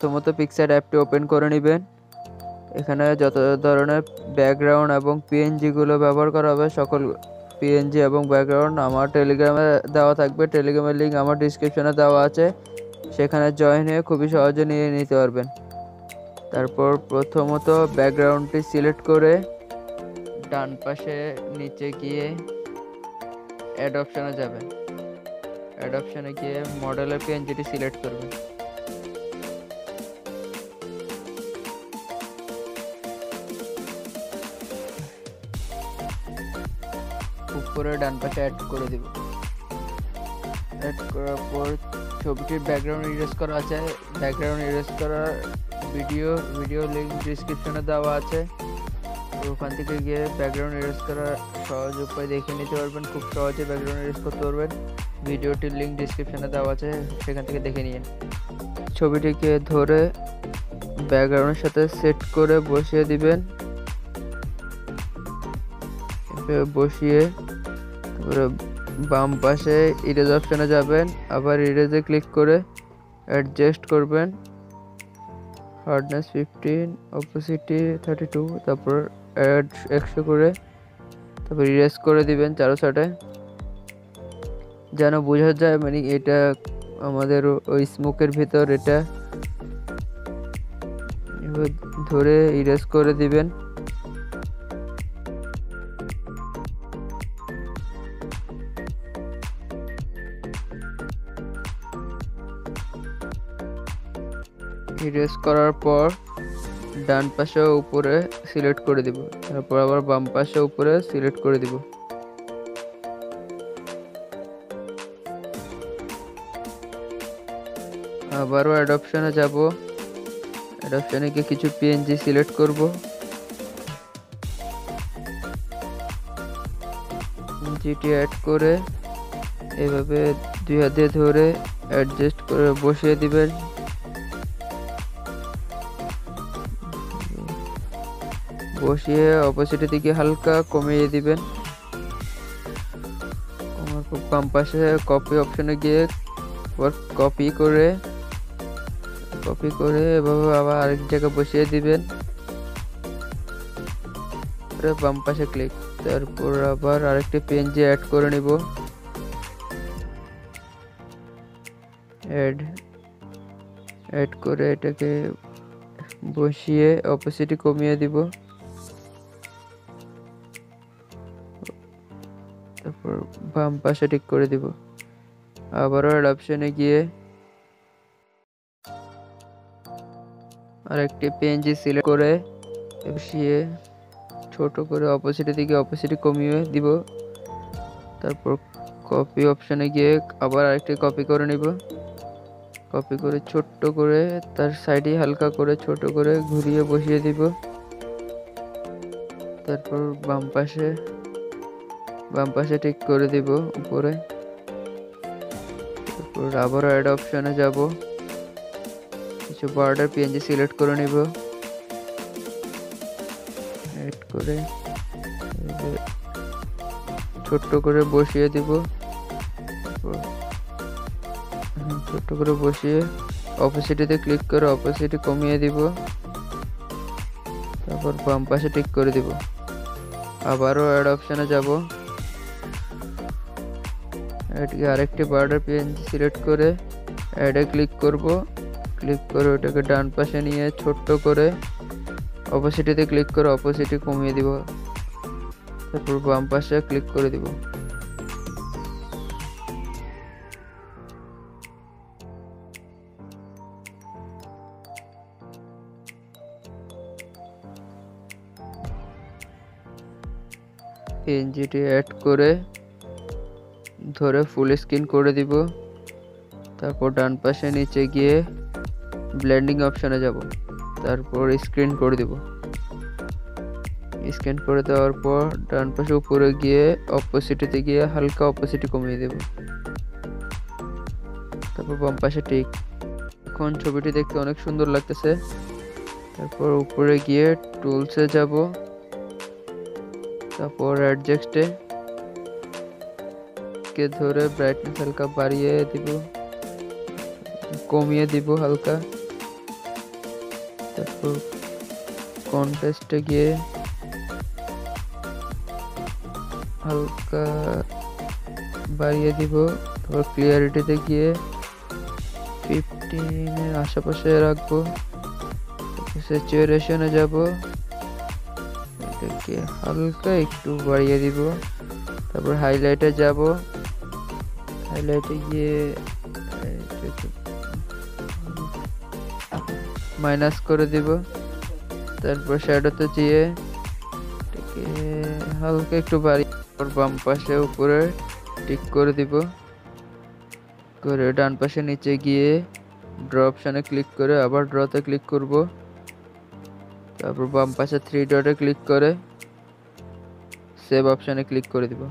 প্রথমত পিকচার অ্যাপটি ওপেন করে নেবেন। এখানে যত ধরনের ব্যাকগ্রাউন্ড এবং পিএনজিগুলো ব্যবহার করা হবে, সকল পিএনজি এবং ব্যাকগ্রাউন্ড আমার টেলিগ্রামে দেওয়া থাকবে। টেলিগ্রামের লিঙ্ক আমার ডিসক্রিপশনে দেওয়া আছে। সেখানে জয়েন হয়ে খুবই সহজে নিয়ে নিতে পারবেন। তারপর প্রথমত ব্যাকগ্রাউন্ডটি সিলেক্ট করে ডান পাশে নিচে গিয়ে অ্যাড অপশনে যাবেন। অ্যাড অপশনে গিয়ে মডেলের পিএনজিটি সিলেক্ট করবেন। উপরে ডান পাশে অ্যাড করে দিব। অ্যাড করার পর ছবিটির ব্যাকগ্রাউন্ড ইরেজ করা আছে। ব্যাকগ্রাউন্ড ইরেজ করার ভিডিও ভিডিও লিঙ্ক ডিসক্রিপশনে দেওয়া আছে। ওখান থেকে গিয়ে ব্যাকগ্রাউন্ড ইরেজ করার সহজ উপায় দেখে নিতে পারবেন। খুব সহজে ব্যাকগ্রাউন্ড ইরেজ করতে পারবেন। ভিডিওটির লিঙ্ক ডিসক্রিপশনে দেওয়া আছে, সেখান থেকে দেখে নিন। ছবিটিকে ধরে ব্যাকগ্রাউন্ডের সাথে সেট করে বসিয়ে দিবেন। বসিয়ে তারপরে বাম পাশে ইরেজ অপশানে যাবেন। আবার ইরেজে ক্লিক করে অ্যাডজাস্ট করবেন। Hardness fifteen opacity thirty two তারপর অ্যাড একশো করে তারপর ইরেজ করে দিবেন চারো সাইডে যেন বোঝা যায় মানে এটা আমাদের ওই স্মোকের ভিতর এটা। ধরে ইরেজ করে দিবেন। ইরেজ করার পর ডান পাশে উপরে সিলেক্ট করে দিব। তারপর আবার বাম পাশে উপরে সিলেক্ট করে দিব। আবারও অ্যাডপশনে যাব। অ্যাডপশনে গিয়ে কিছু পিএনজি সিলেক্ট করব। জিটি অ্যাড করে এভাবে দুই হাতে ধরে অ্যাডজাস্ট করে বসিয়ে দিবেন। বসিয়ে অপোজিটের দিকে হালকা কমিয়ে দিবেন। আমার খুব বাম পাশে কপি অপশনে গিয়ে আবার কপি করে কপি করে এভাবে আবার আরেক জায়গায় বসিয়ে দিবেন। বাম পাশে ক্লিক তারপর আবার আরেকটি পেনজি অ্যাড করে নিব। অ্যাড অ্যাড করে এটাকে বসিয়ে অপোজিটে কমিয়ে দিব। তারপর বাম পাশে ঠিক করে দিব। আবারও অ্যাড অপশনে গিয়ে আরেকটি পেনজি সিলেক্ট করে বসিয়ে ছোট করে অপোজিটের দিকে অপোজিটে কমিয়ে দিব। তারপর কপি অপশনে গিয়ে আবার আরেকটি কপি করে নিব। কপি করে ছোট্ট করে তার সাইডে হালকা করে ছোট করে ঘুরিয়ে বসিয়ে দিব। তারপর বাম পাশে বাম পাশে ঠিক করে দিব উপরে। তারপর আবারও অ্যাড অপশনে যাব। কিছু বর্ডার পিএনজি সিলেক্ট করে নিব। অ্যাড করে ছোট্ট করে বসিয়ে দিব। ছোট্ট করে বসিয়ে অপোজিটিতে ক্লিক করে অপোজিটে কমিয়ে দিব। তারপর বাম পাশে ঠিক করে দিব। আবারও অ্যাড অপশনে যাব। এটিকে আরেকটি বর্ডার পিএনজি সিলেক্ট করে অ্যাডে ক্লিক করব। ক্লিক করে ওটাকে ডান পাশে নিয়ে ছোট্ট করে অপোজিটিতে ক্লিক করে অপোজিটে কমিয়ে দিব। তারপর বাম পাশে ক্লিক করে দিব। পিএনজিটি অ্যাড করে ধরে ফুল স্ক্রিন করে দিব। তারপর ডান পাশে নিচে গিয়ে ব্লেন্ডিং অপশানে যাব। তারপর স্ক্রিন করে দিব। স্ক্যান করে দেওয়ার পর ডান পাশে উপরে গিয়ে অপোজিটিতে গিয়ে হালকা অপোজিটে কমিয়ে দেব। তারপর বাম পাশে ঠিক এখন ছবিটি দেখতে অনেক সুন্দর লাগতেছে। তারপর উপরে গিয়ে টুলসে যাব। তারপর অ্যাডজাস্টে কে ধরে ব্রাইটনেস হালকা বাড়িয়ে দিব কমিয়ে দিব হালকা তারপর কন্টেস্টে গিয়ে হালকা বাড়িয়ে দিব তারপর ক্লিয়ারিটিতে গিয়ে ফিফটিনের আশেপাশে রাখব স্যাচুরেশনে যাব এটাকে হালকা একটু বাড়িয়ে দিব তারপর হাইলাইটে যাব হাইলাইটে গিয়ে মাইনাস করে দিব। তারপর শ্যাডোতে গিয়ে এটাকে হালকা একটু তারপর বাম পাশে উপরে টিক করে দিব। করে ডান পাশে নিচে গিয়ে ড্র অপশানে ক্লিক করে আবার ড্রতে ক্লিক করব। তারপর বাম পাশে থ্রি ডটে ক্লিক করে সেভ অপশানে ক্লিক করে দিব।